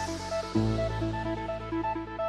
なに?